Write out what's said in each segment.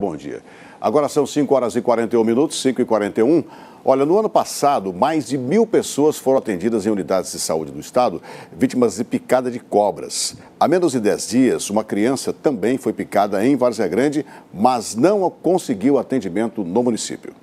Bom dia. Agora são 5 horas e 41 minutos, 5 e 41. Olha, no ano passado, mais de mil pessoas foram atendidas em unidades de saúde do estado, vítimas de picada de cobras. Há menos de 10 dias, uma criança também foi picada em Várzea Grande, mas não conseguiu atendimento no município.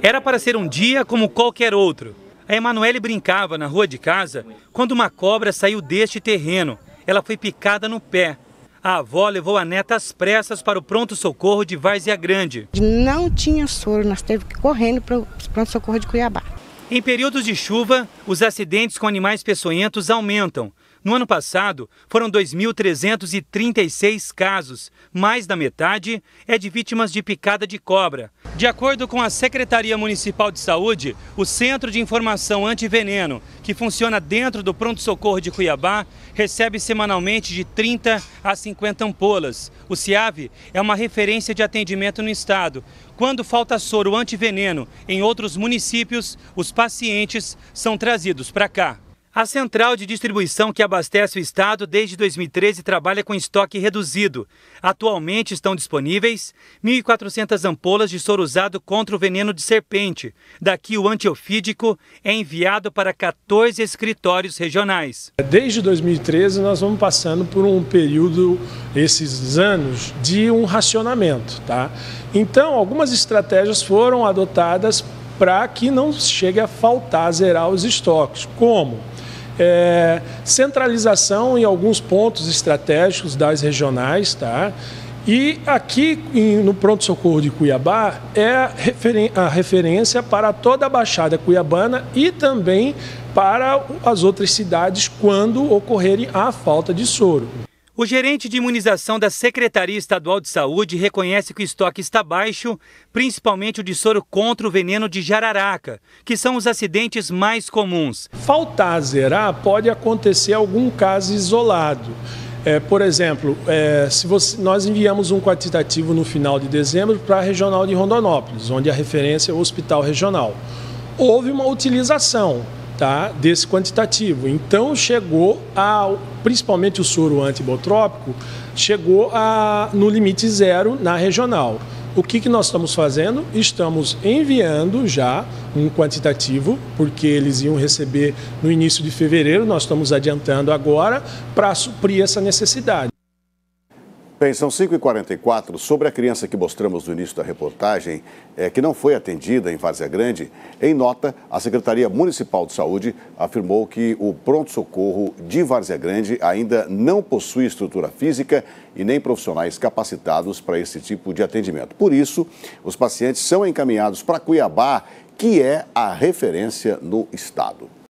Era para ser um dia como qualquer outro. A Emanuele brincava na rua de casa quando uma cobra saiu deste terreno. Ela foi picada no pé a avó levou a neta às pressas para o pronto-socorro de Várzea Grande. Não tinha soro, nós teve que ir correndo para o pronto-socorro de Cuiabá. Em períodos de chuva, os acidentes com animais peçonhentos aumentam. No ano passado, foram 2.336 casos, mais da metade é de vítimas de picada de cobra. De acordo com a Secretaria Municipal de Saúde, o Centro de Informação Antiveneno, que funciona dentro do pronto-socorro de Cuiabá, recebe semanalmente de 30 a 50 ampolas. O CIAV é uma referência de atendimento no estado. Quando falta soro antiveneno em outros municípios, os pacientes são trazidos para cá. A central de distribuição que abastece o estado desde 2013 trabalha com estoque reduzido. Atualmente estão disponíveis 1.400 ampolas de soro usado contra o veneno de serpente. Daqui o antiofídico é enviado para 14 escritórios regionais. Desde 2013 nós vamos passando por um período, esses anos, de um racionamento. Tá? Então algumas estratégias foram adotadas para que não chegue a faltar, zerar os estoques. Como? É, centralização em alguns pontos estratégicos das regionais, tá? E aqui no pronto-socorro de Cuiabá é a referência para toda a Baixada Cuiabana e também para as outras cidades quando ocorrerem a falta de soro. O gerente de imunização da Secretaria Estadual de Saúde reconhece que o estoque está baixo, principalmente o de soro contra o veneno de jararaca, que são os acidentes mais comuns. Faltar zerar pode acontecer algum caso isolado. É, por exemplo, é, se você, nós enviamos um quantitativo no final de dezembro para a regional de Rondonópolis, onde a referência é o hospital regional. Houve uma utilização tá, desse quantitativo. Então chegou a, principalmente o soro antibotrópico, chegou a, no limite zero na regional. O que, que nós estamos fazendo? Estamos enviando já um quantitativo, porque eles iam receber no início de fevereiro, nós estamos adiantando agora para suprir essa necessidade. Bem, são 5h44. Sobre a criança que mostramos no início da reportagem, é, que não foi atendida em Várzea Grande, em nota, a Secretaria Municipal de Saúde afirmou que o pronto-socorro de Várzea Grande ainda não possui estrutura física e nem profissionais capacitados para esse tipo de atendimento. Por isso, os pacientes são encaminhados para Cuiabá, que é a referência no estado.